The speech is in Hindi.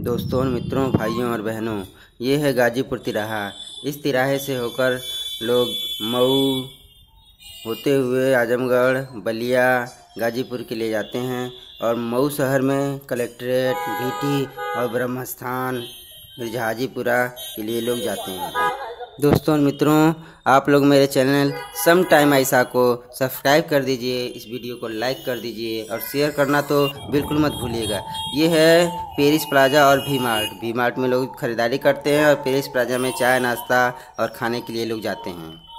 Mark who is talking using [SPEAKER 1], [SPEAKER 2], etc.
[SPEAKER 1] दोस्तों, मित्रों, भाइयों और बहनों, ये है गाजीपुर तिराहा। इस तिराहे से होकर लोग मऊ होते हुए आजमगढ़, बलिया, गाजीपुर के लिए जाते हैं और मऊ शहर में कलेक्ट्रेट भीटी और ब्रह्मस्थान मिर्जाजीपुरा के लिए लोग जाते हैं। दोस्तों मित्रों, आप लोग मेरे चैनल सम टाइम ऐसा को सब्सक्राइब कर दीजिए, इस वीडियो को लाइक कर दीजिए और शेयर करना तो बिल्कुल मत भूलिएगा। ये है पेरिस प्लाजा और भी मार्ट। भी मार्ट में लोग खरीदारी करते हैं और पेरिस प्लाजा में चाय नाश्ता और खाने के लिए लोग जाते हैं।